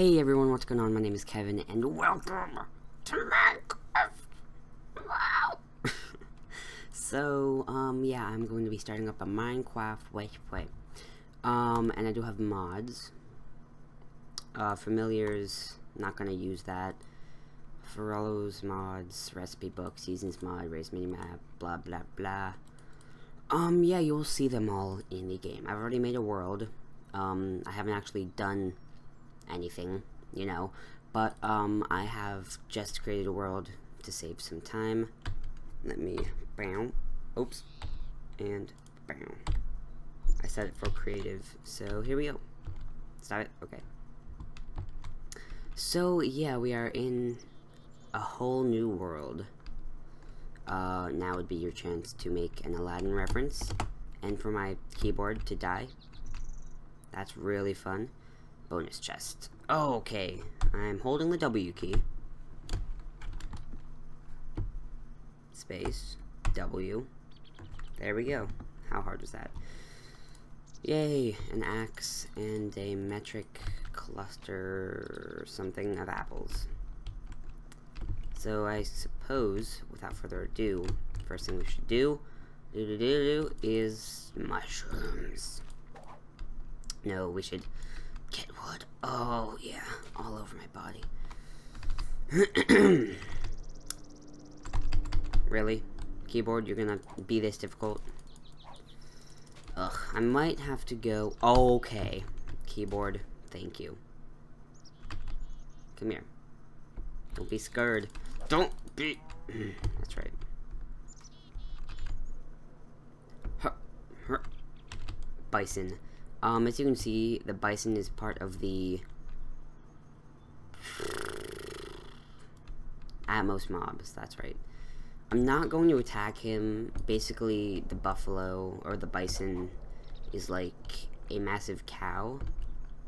Hey everyone, what's going on? My name is Kevin, and welcome to Minecraft! Wow! so, um, yeah, I'm going to be starting up a Minecraft Play. Um, and I do have mods. Uh, familiars, not gonna use that. Ferullo's mods, recipe book, seasons mod, Rei's minimap, blah blah blah. Um, yeah, you'll see them all in the game. I've already made a world. Um, I haven't actually done anything, you know, but, um, I have just created a world to save some time. Let me, bam, oops, and bam. I set it for creative, so here we go. Stop it? Okay. So, yeah, we are in a whole new world. Uh, now would be your chance to make an Aladdin reference, and for my keyboard to die. That's really fun. Bonus chest. Okay, I'm holding the W key. Space. W. There we go. How hard was that? Yay, an axe and a metric cluster something of apples. So I suppose, without further ado, first thing we should do, do do do do, is mushrooms. No, we should get wood. Oh yeah, all over my body. really, keyboard, you're gonna be this difficult? Ugh, I might have to go. Okay, keyboard, thank you. Come here. Don't be scared. Don't be. That's right. Bison. Um, as you can see, the bison is part of the Atmos mobs. That's right. I'm not going to attack him. Basically, the buffalo or the bison is like a massive cow,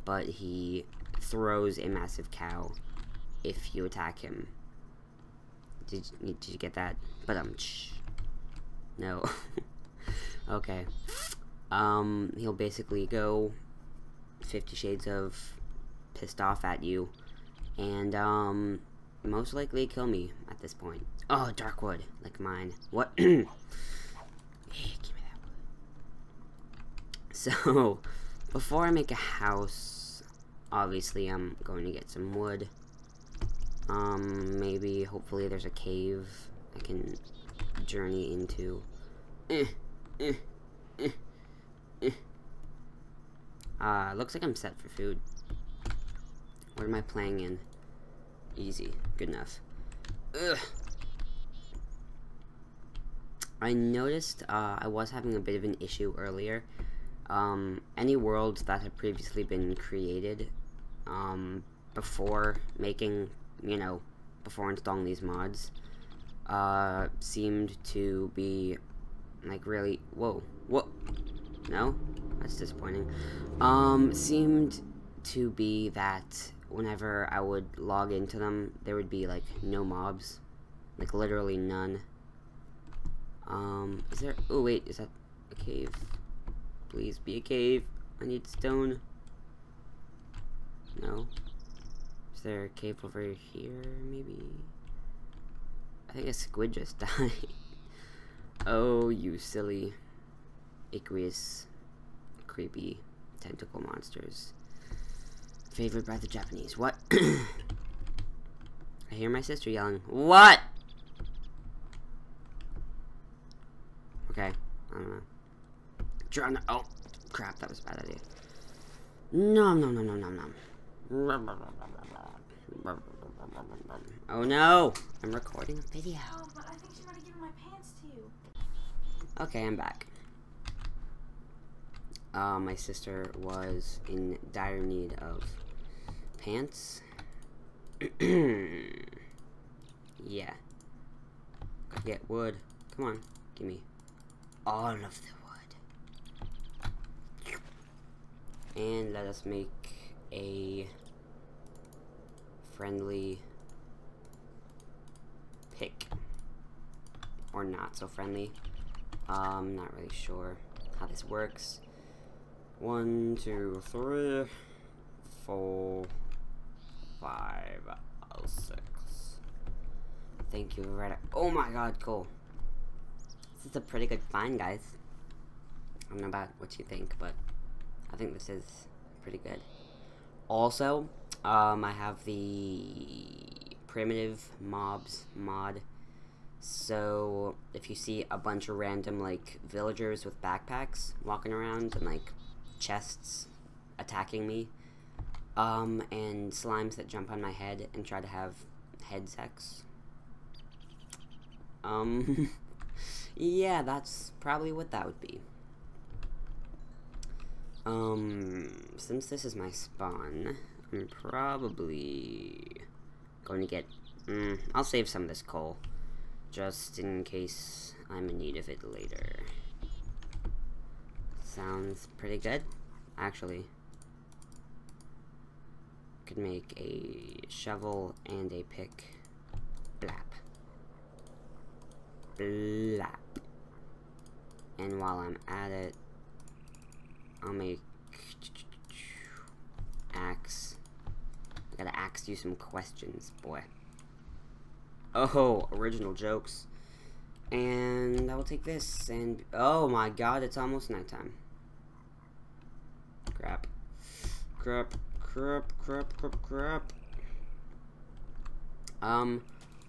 but he throws a massive cow if you attack him. Did did you get that? But um, no. okay. Um, he'll basically go Fifty Shades of pissed off at you, and um, most likely kill me at this point. Oh, dark wood, like mine. What? hey, give me that. So, before I make a house, obviously I'm going to get some wood. Um, maybe, hopefully there's a cave I can journey into. Eh, eh, eh. Uh, looks like I'm set for food. What am I playing in? Easy. Good enough. Ugh. I noticed uh, I was having a bit of an issue earlier. Um, any worlds that had previously been created um, before making, you know, before installing these mods, uh, seemed to be, like, really, whoa, what, no, that's disappointing, um, seemed to be that whenever I would log into them, there would be, like, no mobs, like, literally none, um, is there, oh, wait, is that a cave? Please be a cave, I need stone, no, is there a cave over here, maybe? I think a squid just died. oh, you silly, aqueous, creepy tentacle monsters. Favored by the Japanese. What? I hear my sister yelling. What? Okay. I don't know. To. Oh, crap. That was a bad idea. No, no, no, no, no, no. Oh no! I'm recording a video. Oh, but I think she might have given my pants to you. Okay, I'm back. Uh, my sister was in dire need of pants. yeah. Get wood. Come on, give me all of the wood. And let us make a friendly pick. Or not so friendly. Um, not really sure how this works. One, two, three, four, five, oh, six. Thank you, Reddit. Oh my god, cool. This is a pretty good find, guys. I don't know about what you think, but I think this is pretty good. Also, um, I have the primitive mobs mod. So, if you see a bunch of random, like, villagers with backpacks walking around and, like, chests attacking me, um, and slimes that jump on my head and try to have head sex, um, yeah, that's probably what that would be. Um, since this is my spawn, I'm probably going to get, mm, I'll save some of this coal, just in case I'm in need of it later. Sounds pretty good, actually. Could make a shovel and a pick. Blap. Blap. And while I'm at it, I'll make axe. I gotta ask you some questions, boy. Oh, original jokes. And I will take this and oh my god, it's almost nighttime. Crap. Crap, crap, crap, crap, crap. Um,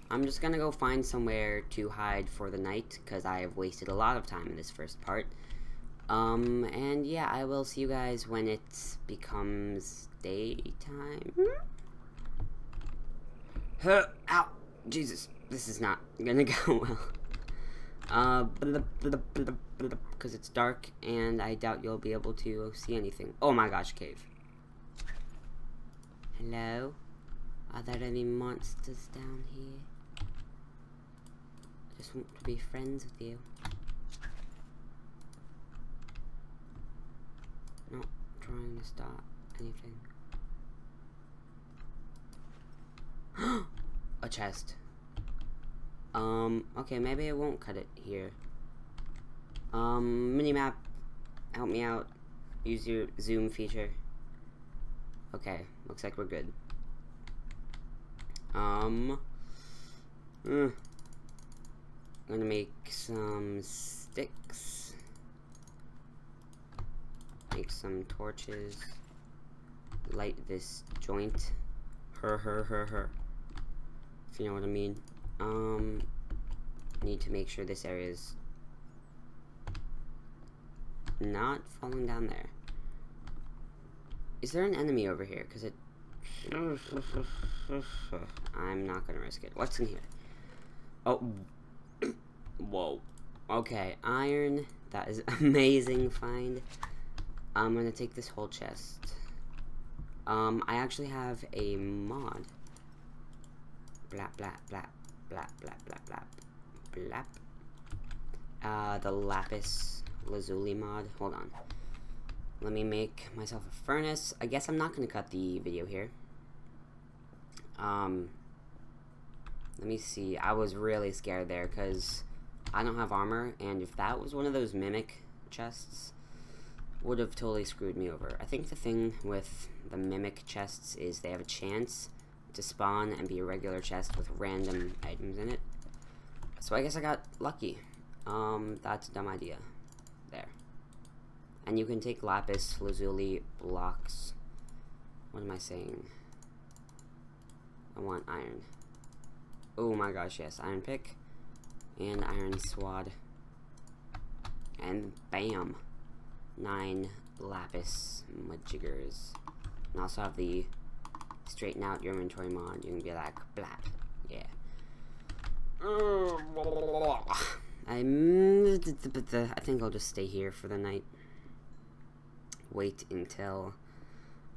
I'm just gonna go find somewhere to hide for the night because I have wasted a lot of time in this first part. Um, and yeah, I will see you guys when it becomes daytime. Huh, ow, Jesus, this is not gonna go well. Uh, because it's dark and I doubt you'll be able to see anything. Oh my gosh, cave. Hello? Are there any monsters down here? I just want to be friends with you. Not trying to start anything. A chest. Um, okay, maybe I won't cut it here. Um, minimap, help me out. Use your zoom feature. Okay, looks like we're good. Um, I'm gonna make some sticks. Make some torches. Light this joint. Her, her, her, her. If you know what I mean. Um, need to make sure this area is not falling down there. Is there an enemy over here? Because it... I'm not going to risk it. What's in here? Oh. Whoa. Okay, iron. That is amazing find. I'm going to take this whole chest. Um, I actually have a mod. Blap, blap, blap, blap, blap, blap, blap, blap. Uh, the lapis lazuli mod. Hold on. Let me make myself a furnace. I guess I'm not going to cut the video here. Um, let me see. I was really scared there because I don't have armor, and if that was one of those mimic chests, would have totally screwed me over. I think the thing with the mimic chests is they have a chance to spawn and be a regular chest with random items in it. So I guess I got lucky. Um, that's a dumb idea. And you can take lapis lazuli blocks. What am I saying? I want iron. Oh my gosh, yes. Iron pick. And iron swad. And bam nine lapis majiggers. And also have the straighten out your inventory mod. You can be like, blap. Yeah. I think I'll just stay here for the night. Wait until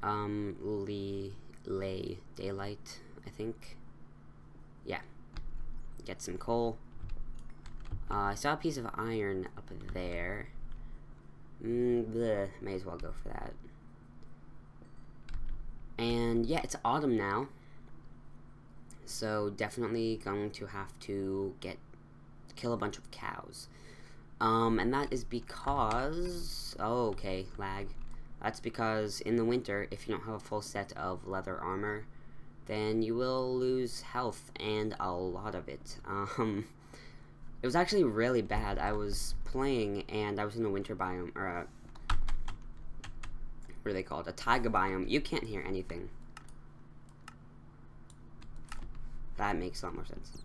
um Lee lay daylight, I think. Yeah. Get some coal. Uh, I saw a piece of iron up there. Mm, bleh, may as well go for that. And yeah, it's autumn now. So definitely going to have to get kill a bunch of cows. Um, and that is because oh okay, lag. That's because in the winter, if you don't have a full set of leather armor, then you will lose health and a lot of it. Um, it was actually really bad. I was playing and I was in a winter biome, or a, what are they called? A taiga biome. You can't hear anything. That makes a lot more sense.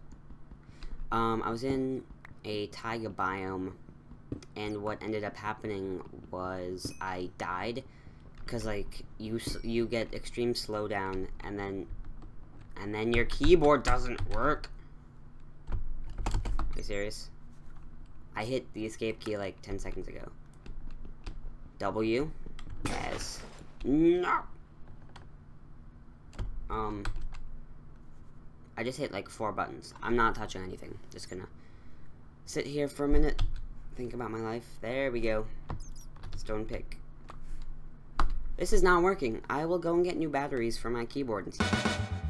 Um, I was in a taiga biome, and what ended up happening was I died, because, like, you, you get extreme slowdown, and then, and then your keyboard doesn't work. Are you serious? I hit the escape key, like, 10 seconds ago. W. W. S. No! Um... I just hit like four buttons. I'm not touching anything. Just gonna sit here for a minute, think about my life. There we go. Stone pick. This is not working. I will go and get new batteries for my keyboard and.